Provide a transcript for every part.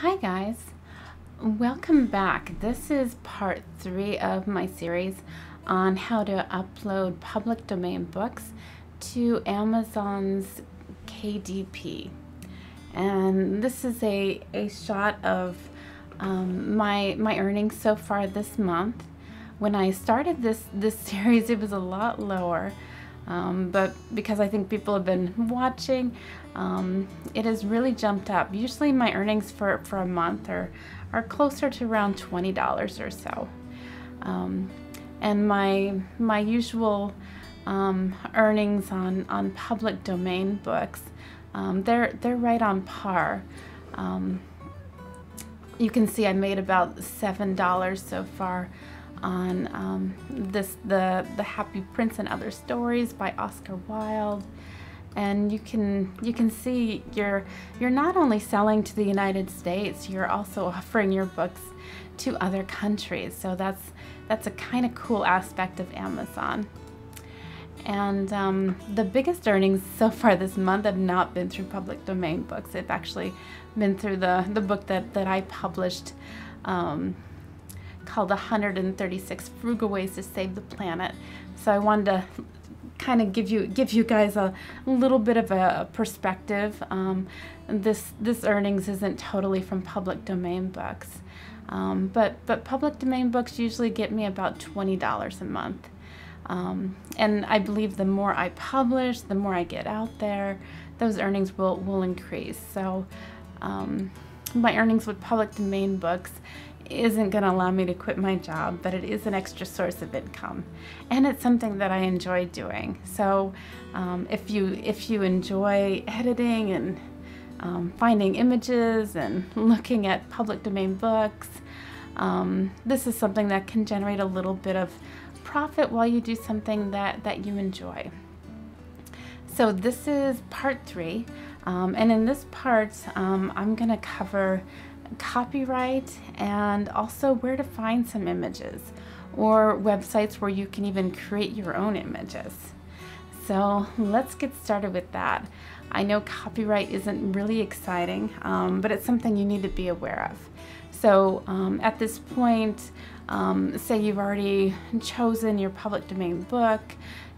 Hi guys, welcome back. This is part three of my series on how to upload public domain books to Amazon's KDP. And this is a, a shot of um, my, my earnings so far this month. When I started this, this series, it was a lot lower. Um, but because I think people have been watching, um, it has really jumped up. Usually my earnings for, for a month are, are closer to around $20 or so. Um, and my, my usual um, earnings on, on public domain books, um, they're, they're right on par. Um, you can see I made about $7 so far on um, this the the Happy Prince and Other Stories by Oscar Wilde. And you can you can see you're you're not only selling to the United States you're also offering your books to other countries. So that's that's a kind of cool aspect of Amazon. And um, the biggest earnings so far this month have not been through public domain books. They've actually been through the the book that that I published um, called 136 Frugal Ways to Save the Planet. So I wanted to kind of give you give you guys a little bit of a perspective. Um, this this earnings isn't totally from public domain books, um, but but public domain books usually get me about twenty dollars a month. Um, and I believe the more I publish, the more I get out there, those earnings will will increase. So um, my earnings with public domain books isn't going to allow me to quit my job, but it is an extra source of income, and it's something that I enjoy doing. So, um, if you if you enjoy editing and um, finding images and looking at public domain books, um, this is something that can generate a little bit of profit while you do something that that you enjoy. So this is part three, um, and in this part, um, I'm going to cover copyright and also where to find some images or websites where you can even create your own images. So let's get started with that. I know copyright isn't really exciting, um, but it's something you need to be aware of. So um, at this point, um, say you've already chosen your public domain book,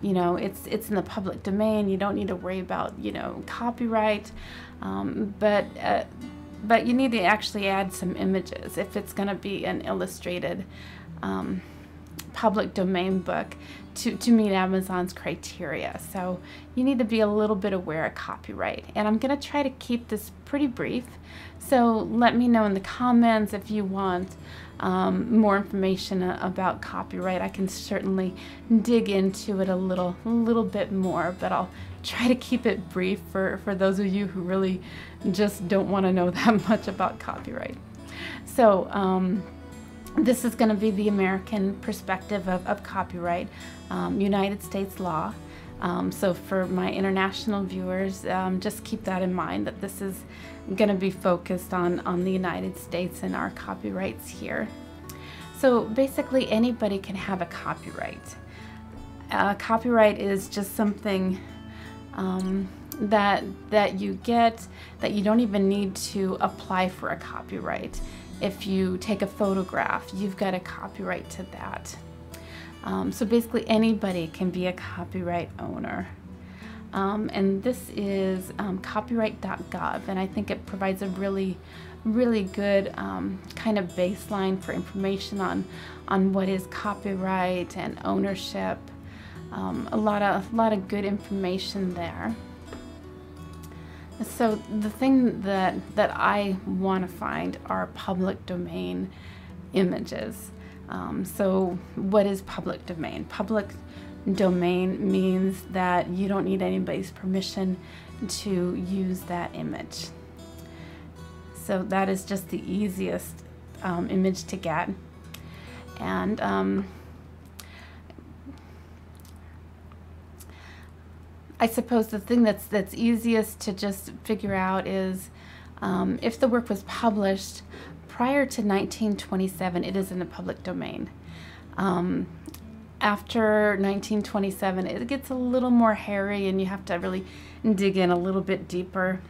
you know, it's, it's in the public domain, you don't need to worry about, you know, copyright, um, but uh, but you need to actually add some images if it's going to be an illustrated um, public domain book to, to meet Amazon's criteria. So you need to be a little bit aware of copyright. And I'm going to try to keep this pretty brief. So let me know in the comments if you want um, more information about copyright. I can certainly dig into it a little, little bit more, but I'll try to keep it brief for, for those of you who really just don't want to know that much about copyright. So um, this is going to be the American perspective of, of copyright, um, United States law. Um, so for my international viewers, um, just keep that in mind that this is going to be focused on, on the United States and our copyrights here. So basically anybody can have a copyright. Uh, copyright is just something um, that that you get that you don't even need to apply for a copyright. If you take a photograph, you've got a copyright to that. Um, so basically anybody can be a copyright owner. Um, and this is um, copyright.gov and I think it provides a really really good um, kind of baseline for information on on what is copyright and ownership um, a lot of a lot of good information there. So the thing that that I want to find are public domain images. Um, so what is public domain? Public domain means that you don't need anybody's permission to use that image. So that is just the easiest um, image to get. And um, I suppose the thing that's that's easiest to just figure out is um, if the work was published prior to 1927, it is in the public domain. Um, after 1927, it gets a little more hairy and you have to really dig in a little bit deeper.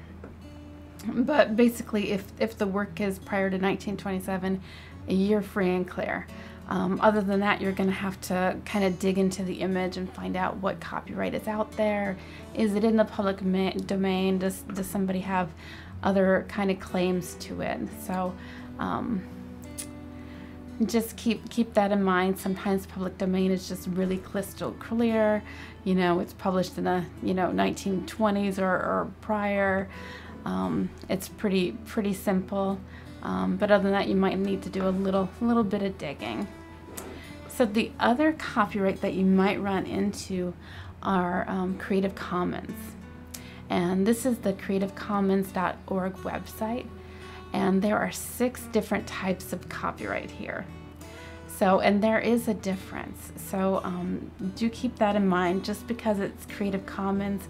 but basically, if, if the work is prior to 1927, you're free and clear. Um, other than that, you're going to have to kind of dig into the image and find out what copyright is out there. Is it in the public domain? Does, does somebody have other kind of claims to it? So um, just keep keep that in mind. Sometimes public domain is just really crystal clear. You know, it's published in the you know 1920s or, or prior. Um, it's pretty pretty simple. Um, but other than that, you might need to do a little little bit of digging. So the other copyright that you might run into are um, Creative Commons. And this is the creativecommons.org website. And there are six different types of copyright here. So, and there is a difference. So um, do keep that in mind. Just because it's Creative Commons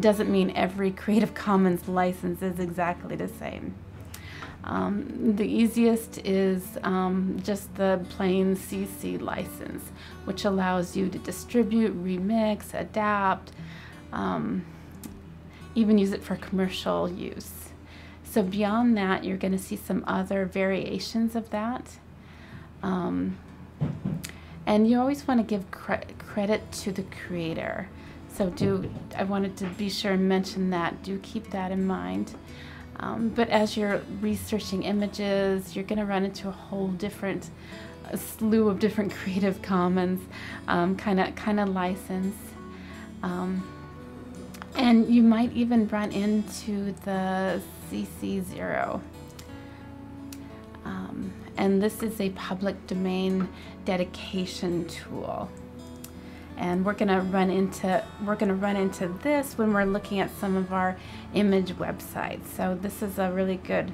doesn't mean every Creative Commons license is exactly the same. Um, the easiest is um, just the plain CC license, which allows you to distribute, remix, adapt, um, even use it for commercial use. So beyond that, you're going to see some other variations of that. Um, and you always want to give cre credit to the creator. So do I wanted to be sure and mention that. Do keep that in mind. Um, but as you're researching images, you're going to run into a whole different slew of different Creative Commons kind of kind of license. Um, and you might even run into the CC0. Um, and this is a public domain dedication tool and we're going to run into we're to run into this when we're looking at some of our image websites. So this is a really good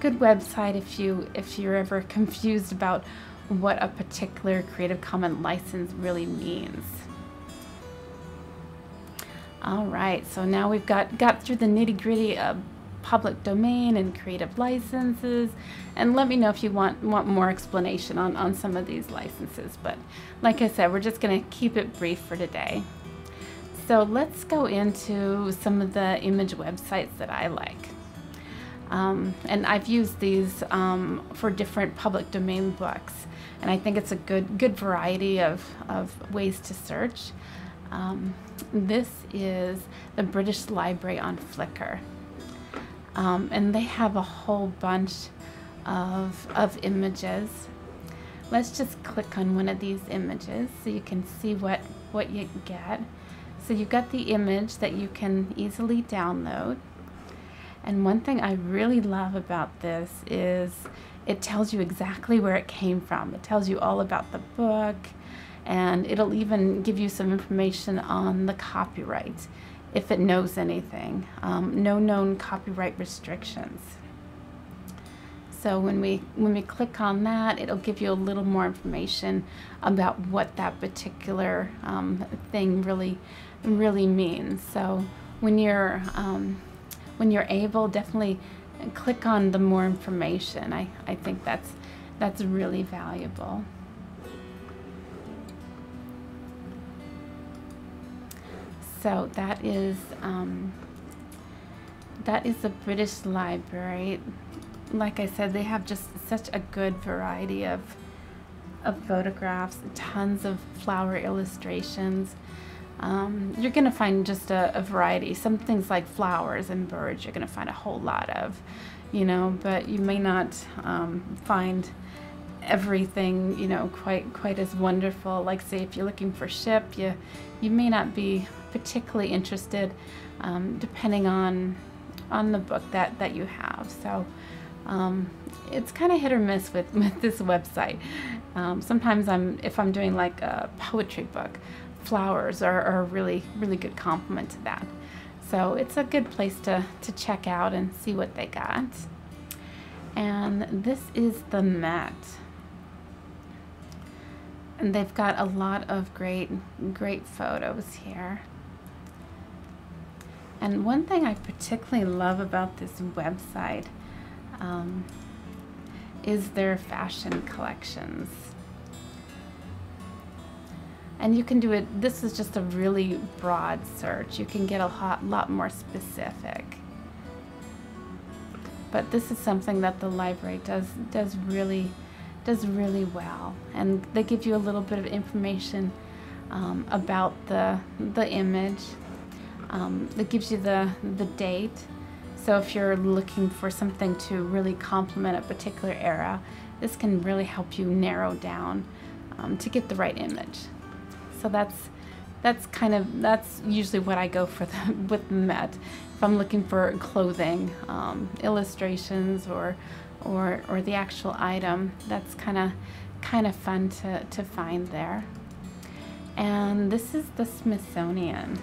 good website if you if you're ever confused about what a particular creative commons license really means. All right so now we've got got through the nitty-gritty of public domain and creative licenses. And let me know if you want, want more explanation on, on some of these licenses. But like I said, we're just going to keep it brief for today. So let's go into some of the image websites that I like. Um, and I've used these um, for different public domain books. And I think it's a good, good variety of, of ways to search. Um, this is the British Library on Flickr. Um, and they have a whole bunch of, of images. Let's just click on one of these images so you can see what, what you get. So you've got the image that you can easily download. And one thing I really love about this is it tells you exactly where it came from. It tells you all about the book, and it'll even give you some information on the copyright if it knows anything. Um, no known copyright restrictions. So when we when we click on that, it'll give you a little more information about what that particular um, thing really really means. So when you're um, when you're able, definitely click on the more information. I, I think that's that's really valuable. So that is um, that is the British Library. Like I said, they have just such a good variety of of photographs, tons of flower illustrations. Um, you're going to find just a, a, variety. Some things like flowers and birds, you're going to find a whole lot of, you know, but you may not um, find everything, you know, quite quite as wonderful. Like say, if you're looking for ship, you you may not be particularly interested, um, depending on on the book that that you have. So um, it's kind of hit or miss with with this website. Um, sometimes I'm if I'm doing like a poetry book, flowers are, are a really really good complement to that. So it's a good place to to check out and see what they got. And this is the Met and they've got a lot of great great photos here and one thing I particularly love about this website um, is their fashion collections. And you can do it, this is just a really broad search. You can get a lot, lot more specific. but this is something that the library does does really does really well, and they give you a little bit of information um, about the the image. Um, it gives you the the date. So if you're looking for something to really complement a particular era, this can really help you narrow down um, to get the right image. So that's that's kind of that's usually what I go for the, with Met. If I'm looking for clothing, um, illustrations, or or or the actual item, that's kind of kind of fun to to find there. And this is the Smithsonian.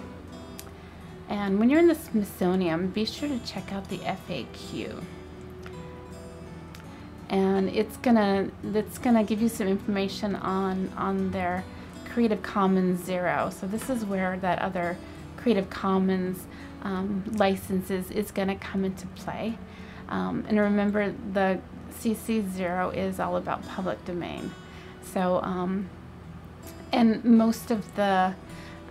And when you're in the Smithsonian, be sure to check out the FAQ. And it's gonna it's gonna give you some information on on their Creative Commons Zero. So this is where that other Creative Commons um, licenses is to come into play. Um, and remember, the CC Zero is all about public domain. So, um, and most of the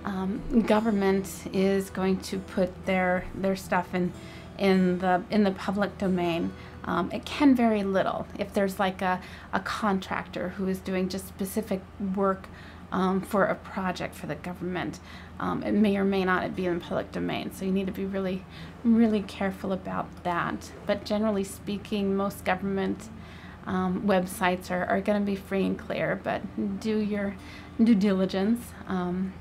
um, government is going to put their their stuff in in the in the public domain. Um, it can vary little if there's like a, a contractor who is doing just specific work um, for a project for the government. Um, it may or may not be in the public domain, so you need to be really, really careful about that. But generally speaking, most government um, websites are, are going to be free and clear, but do your due diligence um,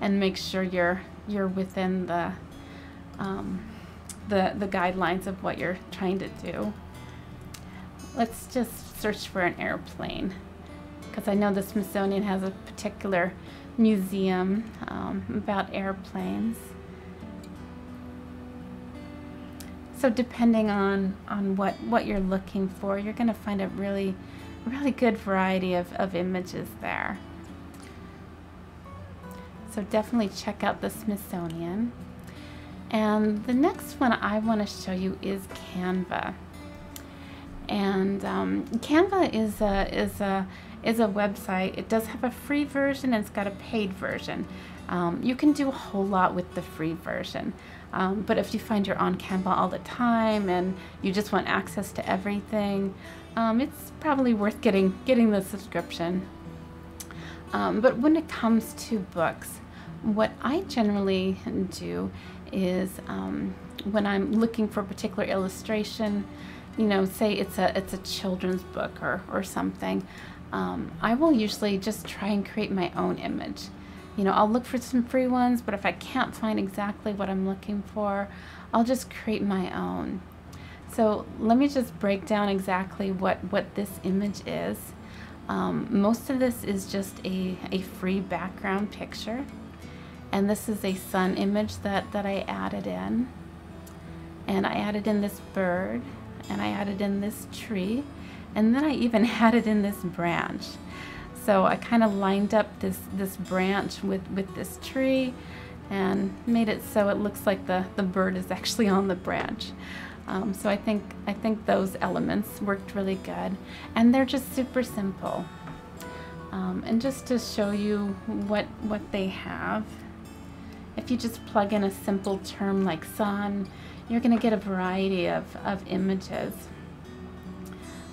and make sure you're you're within the um, the the guidelines of what you're trying to do. Let's just search for an airplane because I know the Smithsonian has a particular museum um, about airplanes. So depending on, on what, what you're looking for, you're going to find a really, really good variety of, of images there. So definitely check out the Smithsonian. And the next one I want to show you is Canva. And um, Canva is a, is a is a website. It does have a free version and it's got a paid version. Um, you can do a whole lot with the free version. Um, but if you find you're on Canva all the time and you just want access to everything, um, it's probably worth getting getting the subscription. Um, but when it comes to books, what I generally do is um, when I'm looking for a particular illustration, you know, say it's a it's a children's book or or something, um, I will usually just try and create my own image. You know, I'll look for some free ones, but if I can't find exactly what I'm looking for, I'll just create my own. So let me just break down exactly what, what this image is. Um, most of this is just a, a free background picture. And this is a sun image that, that I added in. And I added in this bird, and I added in this tree, and then I even it in this branch. So I kind of lined up this, this branch with, with this tree and made it so it looks like the, the bird is actually on the branch. Um, so I think, I think those elements worked really good. And they're just super simple. Um, and just to show you what, what they have, if you just plug in a simple term like sun, you're going to get a variety of, of images.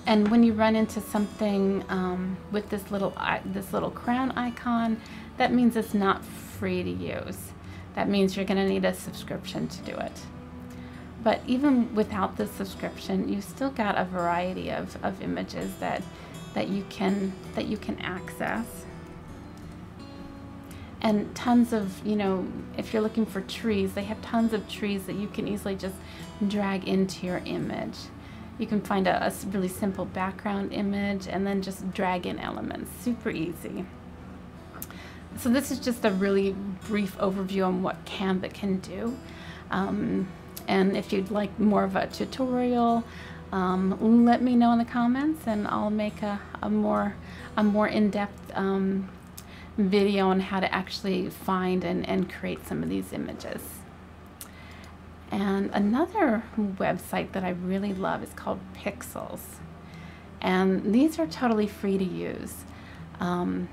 And when you run into something um, with this little this little crown icon, that means it's not free to use. That means you're going to need a subscription to do it. But even without the subscription, you've still got a variety of, of images that that you can that you can access. And tons of, you know, if you're looking for trees, they have tons of trees that you can easily just drag into your image. You can find a, a really simple background image and then just drag in elements. Super easy. So this is just a really brief overview on what Canva can do. Um, and if you'd like more of a tutorial, um, let me know in the comments and I'll make a, a more a more in-depth um, video on how to actually find and, and create some of these images. And another website that I really love is called Pexels. And these are totally free to use. Um,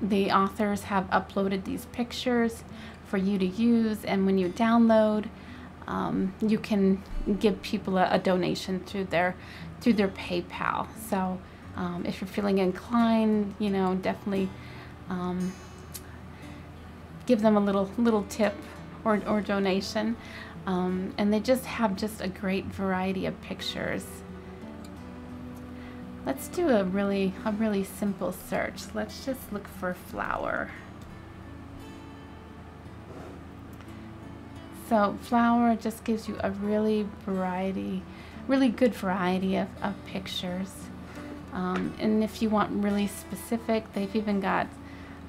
the authors have uploaded these pictures for you to use, and when you download, um, you can give people a, a, donation through their through their PayPal. So um, if you're feeling inclined, you know, definitely um, give them a little little tip or, or donation. Um, and they just have just a great variety of pictures. Let's do a really a really simple search. Let's just look for flower. So flower just gives you a really variety, really good variety of, of pictures. Um, and if you want really specific, they've even got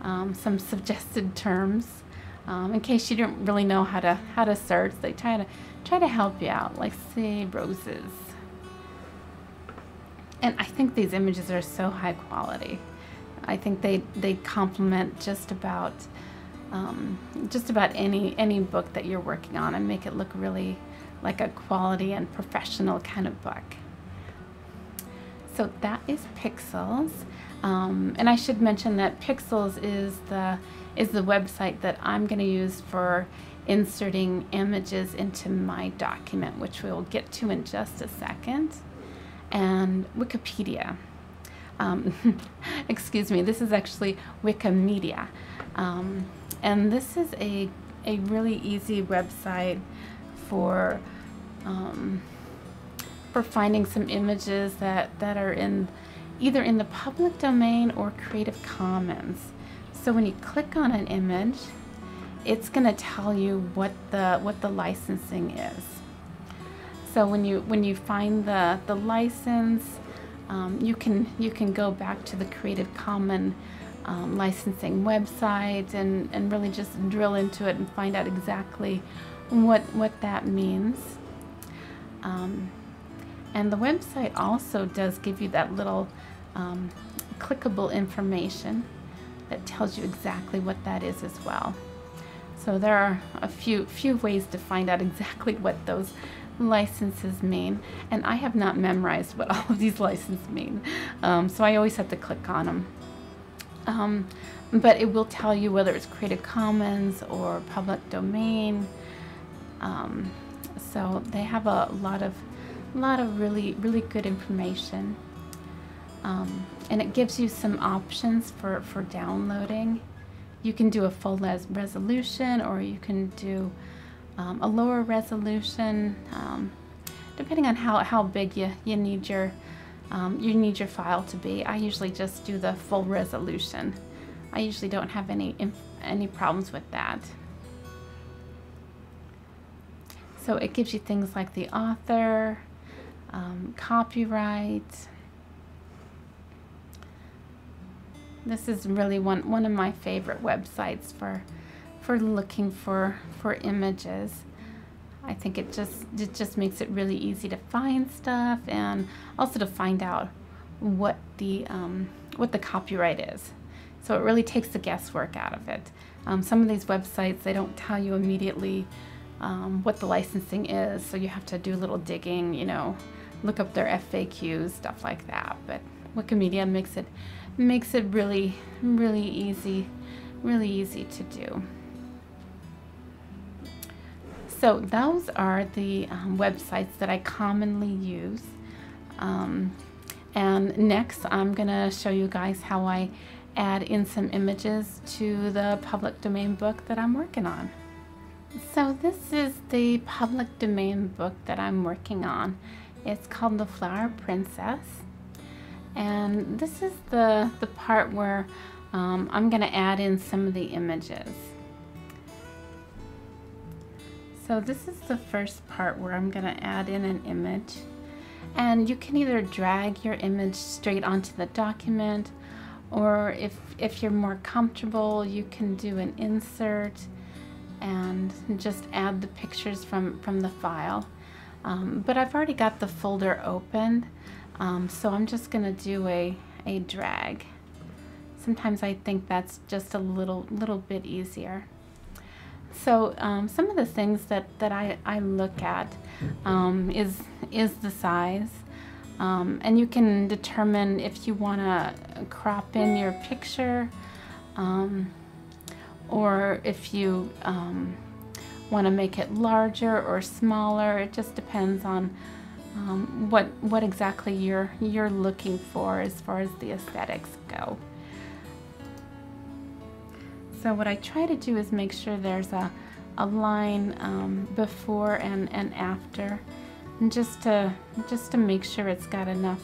um, some suggested terms. Um, in case you don't really know how to how to search, they try to try to help you out. Like say roses. And I think these images are so high quality. I think they they complement just about um, just about any any book that you're working on and make it look really like a quality and professional kind of book. So that is Pexels. Um, and I should mention that Pexels is the is the website that I'm going to use for inserting images into my document, which we'll get to in just a second. And Wikipedia. Um, excuse me, this is actually Wikimedia. Um, and this is a, a really easy website for for finding some images that, that are in either in the public domain or Creative Commons. So when you click on an image, it's going to tell you what the what the licensing is. So when you when you find the the license, um, you can you can go back to the Creative Commons um, licensing website and, and really just drill into it and find out exactly what, what that means. Um, and the website also does give you that little um, clickable information that tells you exactly what that is as well. So there are a few few ways to find out exactly what those licenses mean, and I have not memorized what all of these licenses mean, um, so I always have to click on them. Um, but it will tell you whether it's Creative Commons or public domain. Um, so they have a lot of, lot of really, really good information. Um, and it gives you some options for, for downloading. You can do a full res resolution or you can do um, a lower resolution, um, depending on how, how big you, you need your um, you need your file to be. I usually just do the full resolution. I usually don't have any any problems with that. So it gives you things like the author, um, copyright. This is really one, one of my favorite websites for, for looking for, for images. I think it just it just makes it really easy to find stuff and also to find out what the um, what the copyright is. So it really takes the guesswork out of it. Um, some of these websites they don't tell you immediately um, what the licensing is, so you have to do a little digging, you know, look up their FAQs, stuff like that. But Wikimedia makes it makes it really really easy, really easy to do. So those are the um, websites that I commonly use. Um, and next I'm going to show you guys how I add in some images to the public domain book that I'm working on. So this is the public domain book that I'm working on. It's called The Flower Princess. And this is the, the part where um, I'm going to add in some of the images. So this is the first part where I'm going to add in an image. And you can either drag your image straight onto the document or if, if you're more comfortable, you can do an insert and just add the pictures from, from the file. Um, but I've already got the folder open, um, so I'm just going to do a, a drag. Sometimes I think that's just a little, little bit easier. So um, some of the things that, that I, I look at um, is, is the size. Um, and you can determine if you want to crop in your picture um, or if you um, want to make it larger or smaller. It just depends on um, what what exactly you're you're looking for as far as the aesthetics go. So what I try to do is make sure there's a, a line um, before and, and after and just to just to make sure it's got enough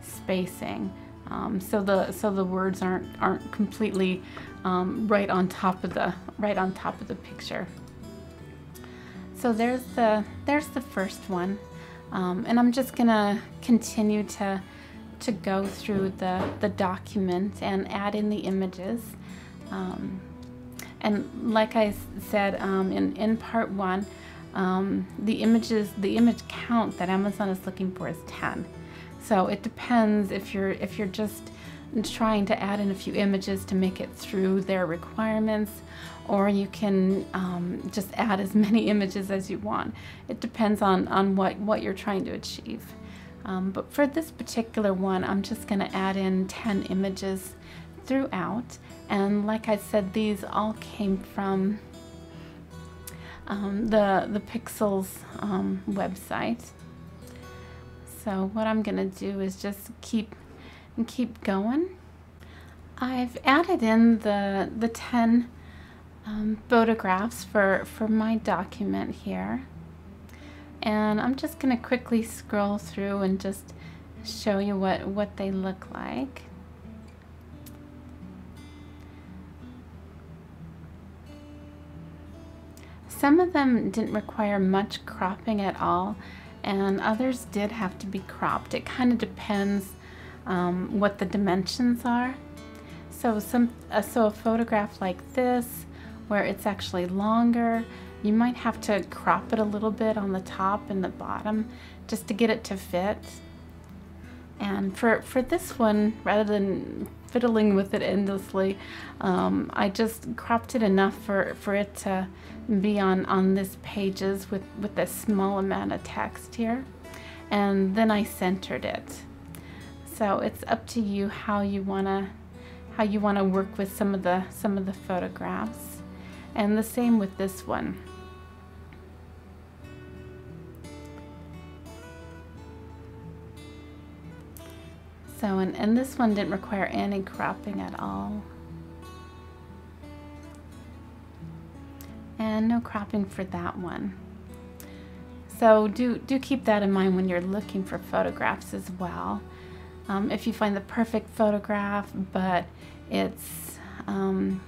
spacing um, so the so the words aren't aren't completely um, right on top of the right on top of the picture. So there's the there's the first one, um, and I'm just gonna continue to to go through the the document and add in the images. Um, and like I said um, in in part one, um, the images the image count that Amazon is looking for is 10. So it depends if you're if you're just trying to add in a few images to make it through their requirements or you can um, just add as many images as you want. It depends on, on what, what you're trying to achieve. Um, but for this particular one, I'm just going to add in 10 images throughout. And like I said, these all came from um, the, the Pexels um, website. So what I'm going to do is just keep keep going. I've added in the the 10 um, photographs for, for my document here. And I'm just going to quickly scroll through and just show you what, what they look like. Some of them didn't require much cropping at all and others did have to be cropped. It kind of depends um, what the dimensions are. So some, uh, so a photograph like this, where it's actually longer, you might have to crop it a little bit on the top and the bottom just to get it to fit. And for, for this one, rather than fiddling with it endlessly, um, I just cropped it enough for, for it to be on, on this pages with, with a small amount of text here. And then I centered it. So it's up to you how you wanna how you wanna work with some of the some of the photographs. And the same with this one. So, and, and this one didn't require any cropping at all. And no cropping for that one. So do, do keep that in mind when you're looking for photographs as well. Um, if you find the perfect photograph, but it's um,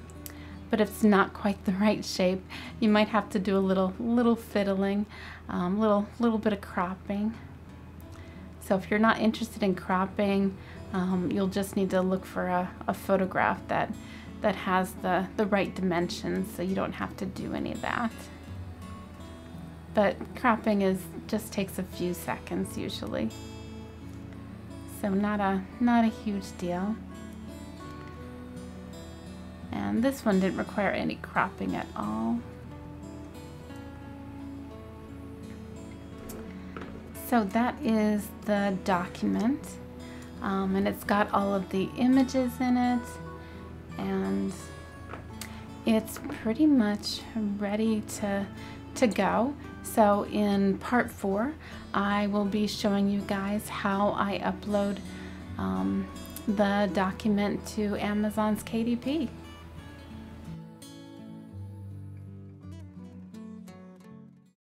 but it's not quite the right shape, you might have to do a little little fiddling, um, little little bit of cropping. So if you're not interested in cropping, um, you'll just need to look for a, a photograph that, that has the, the right dimensions so you don't have to do any of that. But cropping is just takes a few seconds usually. So not a, not a huge deal. And this one didn't require any cropping at all. So that is the document um, and it's got all of the images in it and it's pretty much ready to, to go. So in part four, I will be showing you guys how I upload um, the document to Amazon's KDP.